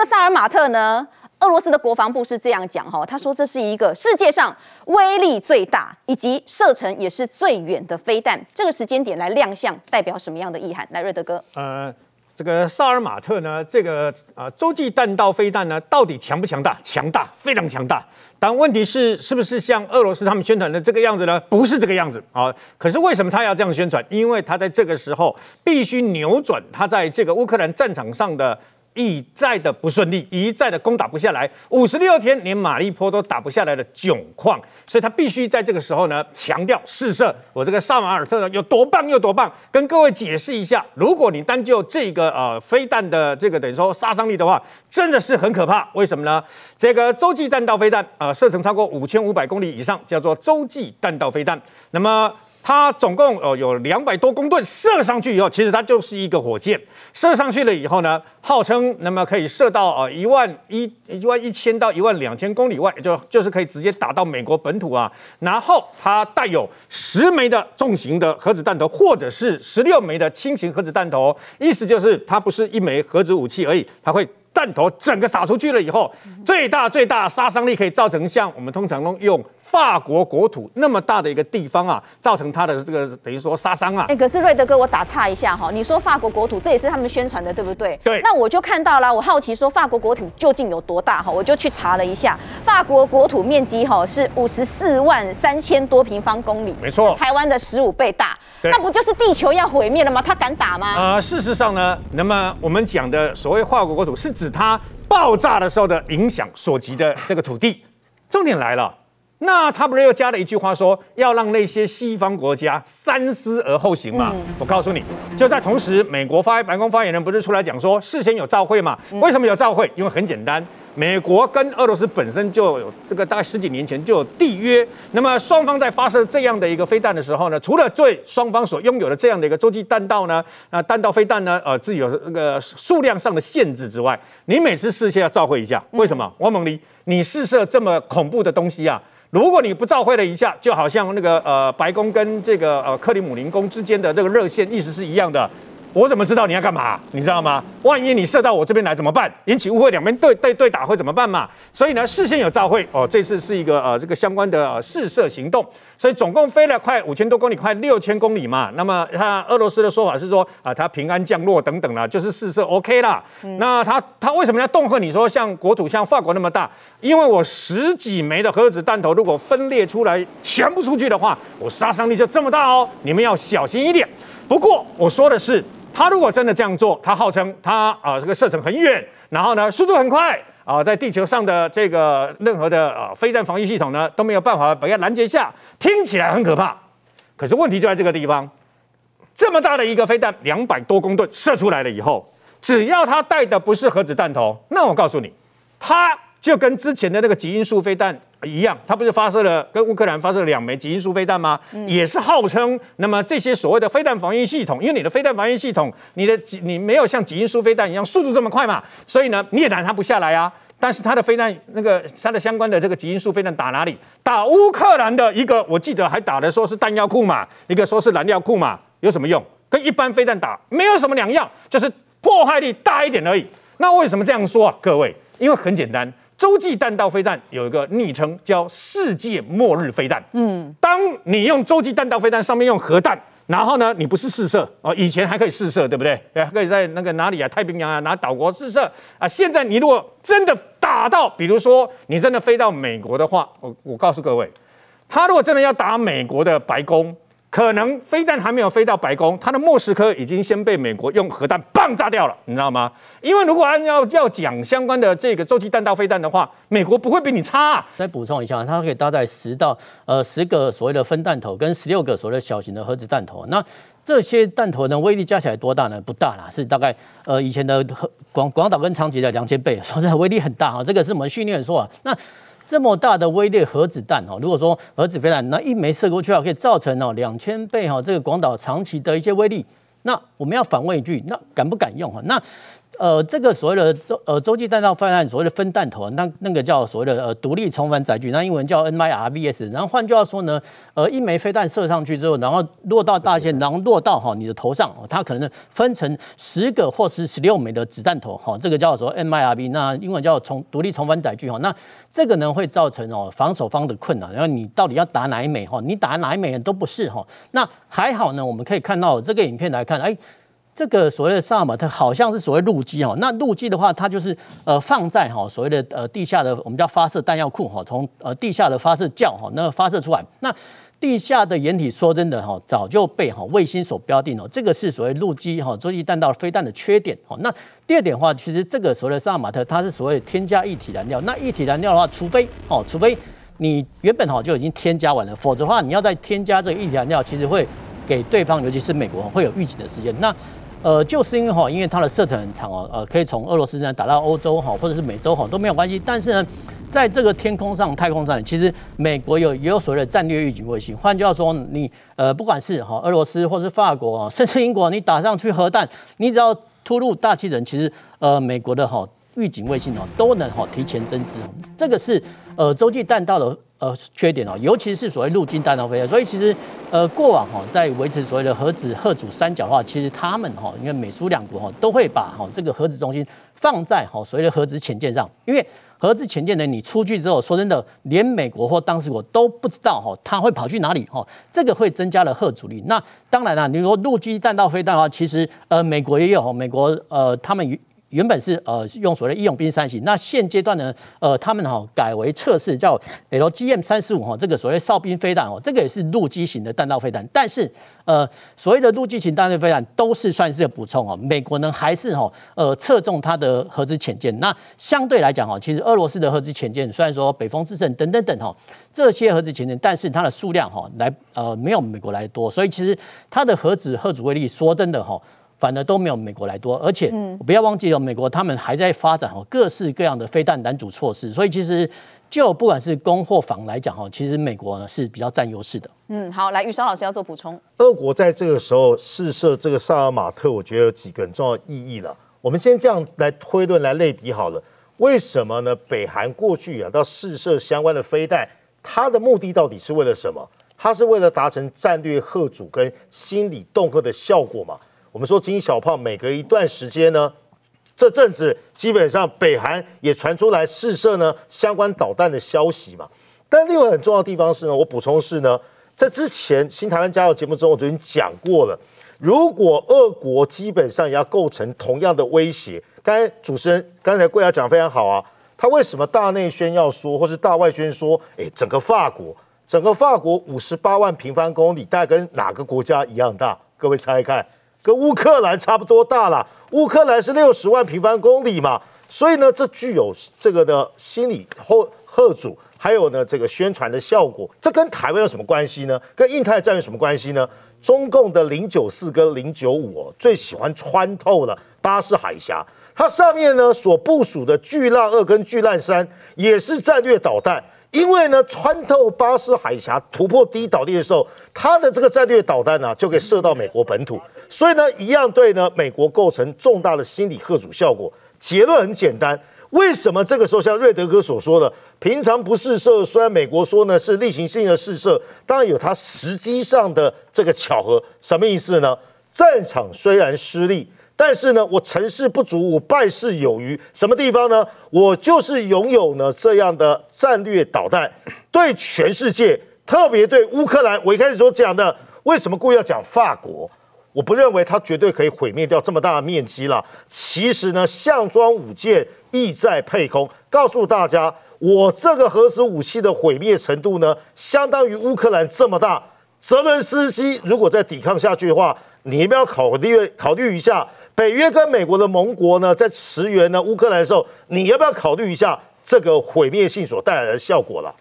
个萨尔马特呢？俄罗斯的国防部是这样讲哈，他说这是一个世界上威力最大以及射程也是最远的飞弹。这个时间点来亮相，代表什么样的意涵？来，瑞德哥。呃，这个萨尔马特呢，这个啊洲际弹道飞弹呢，到底强不强大？强大，非常强大。但问题是，是不是像俄罗斯他们宣传的这个样子呢？不是这个样子啊。可是为什么他要这样宣传？因为他在这个时候必须扭转他在这个乌克兰战场上的。一再的不顺利，一再的攻打不下来，五十六天连马利坡都打不下来的窘况，所以他必须在这个时候呢强调试射我这个萨马尔特呢有多棒有多棒，跟各位解释一下，如果你单就这个呃飞弹的这个等于说杀伤力的话，真的是很可怕。为什么呢？这个洲际弹道飞弹啊，射程超过五千五百公里以上，叫做洲际弹道飞弹。那么它总共呃有两百多公吨，射上去以后，其实它就是一个火箭。射上去了以后呢，号称那么可以射到呃一万一一万一千到一万两千公里外，就就是可以直接打到美国本土啊。然后它带有十枚的重型的核子弹头，或者是十六枚的轻型核子弹头，意思就是它不是一枚核子武器而已，它会。弹头整个撒出去了以后，最大最大杀伤力可以造成像我们通常用法国国土那么大的一个地方啊，造成它的这个等于说杀伤啊。哎，可是瑞德哥，我打岔一下哈，你说法国国土，这也是他们宣传的，对不对？对。那我就看到了，我好奇说法国国土究竟有多大哈，我就去查了一下，法国国土面积哈是五十四万三千多平方公里，没错，台湾的十五倍大。那不就是地球要毁灭了吗？他敢打吗？啊，事实上呢，那么我们讲的所谓法国国土，是指它爆炸的时候的影响所及的这个土地。重点来了，那他不是又加了一句话说，要让那些西方国家三思而后行嘛？我告诉你，就在同时，美国发白宫发言人不是出来讲说，事先有召会嘛？为什么有召会？因为很简单。美国跟俄罗斯本身就有这个大概十几年前就有缔约，那么双方在发射这样的一个飞弹的时候呢，除了对双方所拥有的这样的一个洲际弹道呢，啊弹道飞弹呢，呃自己有那个数量上的限制之外，你每次试射要召会一下，为什么？王猛黎，你试射这么恐怖的东西啊，如果你不召会了一下，就好像那个呃白宫跟这个呃克里姆林宫之间的这个热线，意思是一样的。我怎么知道你要干嘛？你知道吗？万一你射到我这边来怎么办？引起误会，两边对对对打会怎么办嘛？所以呢，事先有召会哦，这次是一个呃这个相关的试射行动，所以总共飞了快五千多公里，快六千公里嘛。那么他俄罗斯的说法是说啊，他平安降落等等啦，就是试射 OK 啦。那他他为什么要恫吓你说像国土像法国那么大？因为我十几枚的核子弹头如果分裂出来全部出去的话，我杀伤力就这么大哦，你们要小心一点。不过我说的是。他如果真的这样做，他号称他啊这个射程很远，然后呢速度很快啊，在地球上的这个任何的呃飞弹防御系统呢都没有办法把它拦截下，听起来很可怕。可是问题就在这个地方，这么大的一个飞弹，两百多公吨射出来了以后，只要他带的不是核子弹头，那我告诉你，他就跟之前的那个极音速飞弹。一样，它不是发射了跟乌克兰发射了两枚极音速飞弹吗？也是号称，那么这些所谓的飞弹防御系统，因为你的飞弹防御系统，你的你没有像极音速飞弹一样速度这么快嘛，所以呢你也拦它不下来啊。但是它的飞弹那个它的相关的这个极音速飞弹打哪里？打乌克兰的一个，我记得还打的说是弹药库嘛，一个说是燃料库嘛，有什么用？跟一般飞弹打没有什么两样，就是破坏力大一点而已。那为什么这样说啊？各位，因为很简单。洲际弹道飞弹有一个昵称叫“世界末日飞弹”。嗯，当你用洲际弹道飞弹上面用核弹，然后呢，你不是试射哦，以前还可以试射，对不对？还可以在那个哪里啊，太平洋啊，拿岛国试射啊。现在你如果真的打到，比如说你真的飞到美国的话，我我告诉各位，他如果真的要打美国的白宫。可能飞弹还没有飞到白宫，它的莫斯科已经先被美国用核弹棒炸掉了，你知道吗？因为如果按要要讲相关的这个洲际弹道飞弹的话，美国不会比你差。再补充一下，它可以搭载十到呃十个所谓的分弹头，跟十六个所谓的小型的核子弹头。那这些弹头呢，威力加起来多大呢？不大啦，是大概呃以前的广广岛跟长崎的两千倍，说这威力很大啊。这个是我们训练说啊，那。这么大的威力核子弹哦，如果说核子飞弹那一枚射过去啊，可以造成哦两千倍哈这个广岛长期的一些威力。那我们要反问一句，那敢不敢用哈？那呃，这个所谓的洲呃洲际弹道飞弹，所谓的分弹头，那那个叫所谓的呃独立重返载具，那英文叫 NIRVs。然后换句话说呢，呃，一枚飞弹射上去之后，然后落到大线，然后落到哈你的头上，它可能分成十个或是十六枚的子弹头，哈，这个叫做 NIRV，那英文叫重独立重返载具，哈，那这个呢会造成哦防守方的困难，然后你到底要打哪一枚，哈，你打哪一枚都不是，哈，那还好呢，我们可以看到这个影片来看，哎。这个所谓的萨尔马特好像是所谓陆基哦，那陆基的话，它就是呃放在哈所谓的呃地下的我们叫发射弹药库哈，从呃地下的发射窖哈那发射出来。那地下的掩体说真的哈，早就被哈卫星所标定了，这个是所谓陆基哈洲际弹道飞弹的缺点哈。那第二点的话，其实这个所谓的萨尔马特它是所谓添加一体燃料，那一体燃料的话，除非哦，除非你原本哈就已经添加完了，否则的话你要再添加这个一体燃料，其实会给对方，尤其是美国会有预警的时间。那呃，就是因为哈，因为它的射程很长哦，呃，可以从俄罗斯呢打到欧洲哈，或者是美洲哈都没有关系。但是呢，在这个天空上、太空上，其实美国有也有所谓的战略预警卫星。换句话说，你呃，不管是哈俄罗斯或是法国啊甚至英国，你打上去核弹，你只要突入大气层，其实呃，美国的哈预警卫星哦都能哈提前侦知。这个是呃洲际弹道的。呃，缺点哦，尤其是所谓陆军弹道飞弹，所以其实呃，过往哈在维持所谓的核子核主三角的话，其实他们哈，因为美苏两国哈都会把哈这个核子中心放在哈所谓的核子潜舰上，因为核子潜舰呢，你出去之后，说真的，连美国或当时我都不知道哈，它会跑去哪里哈，这个会增加了核阻力。那当然了，你说陆基弹道飞弹的话，其实呃，美国也有，美国呃他们。原本是呃用所谓义勇兵三型，那现阶段呢，呃他们哈改为测试叫 LGM 三十五哈，这个所谓哨兵飞弹哦，这个也是陆基型的弹道飞弹，但是呃所谓的陆基型弹道飞弹都是算是补充哦，美国呢还是哈呃侧重它的核子潜舰，那相对来讲哈，其实俄罗斯的核子潜舰虽然说北风之神等等等哈这些核子潜舰，但是它的数量哈来呃没有美国来多，所以其实它的核子核主威力说真的哈。反而都没有美国来多，而且不要忘记了，美国他们还在发展哦各式各样的飞弹拦阻措施，所以其实就不管是攻或防来讲哈，其实美国呢是比较占优势的。嗯，好，来玉韶老师要做补充。俄国在这个时候试射这个萨尔马特，我觉得有几个很重要的意义了。我们先这样来推论来类比好了，为什么呢？北韩过去啊到试射相关的飞弹，它的目的到底是为了什么？它是为了达成战略贺阻跟心理恫吓的效果嘛？我们说金小胖每隔一段时间呢，这阵子基本上北韩也传出来试射呢相关导弹的消息嘛。但另外很重要的地方是呢，我补充是呢，在之前新台湾加油节目中我就已经讲过了，如果俄国基本上也要构成同样的威胁，刚才主持人刚才贵亚讲非常好啊，他为什么大内宣要说，或是大外宣说，哎，整个法国，整个法国五十八万平方公里，大概跟哪个国家一样大？各位猜看。跟乌克兰差不多大了，乌克兰是六十万平方公里嘛，所以呢，这具有这个的心理后贺主，还有呢这个宣传的效果。这跟台湾有什么关系呢？跟印太战有什么关系呢？中共的零九四跟零九五哦最喜欢穿透了巴士海峡，它上面呢所部署的巨浪二跟巨浪三也是战略导弹。因为呢，穿透巴士海峡突破第一岛链的时候，它的这个战略导弹呢就可以射到美国本土，所以呢，一样对呢美国构成重大的心理贺阻效果。结论很简单，为什么这个时候像瑞德哥所说的，平常不试射，虽然美国说呢是例行性的试射，当然有它实际上的这个巧合，什么意思呢？战场虽然失利。但是呢，我成事不足，我败事有余。什么地方呢？我就是拥有呢这样的战略导弹，对全世界，特别对乌克兰。我一开始所讲的，为什么故意要讲法国？我不认为它绝对可以毁灭掉这么大的面积了。其实呢，项庄舞剑，意在沛公。告诉大家，我这个核子武器的毁灭程度呢，相当于乌克兰这么大。泽伦斯基如果再抵抗下去的话，你要不要考虑考虑一下？北约跟美国的盟国呢，在驰援呢乌克兰的时候，你要不要考虑一下这个毁灭性所带来的效果了？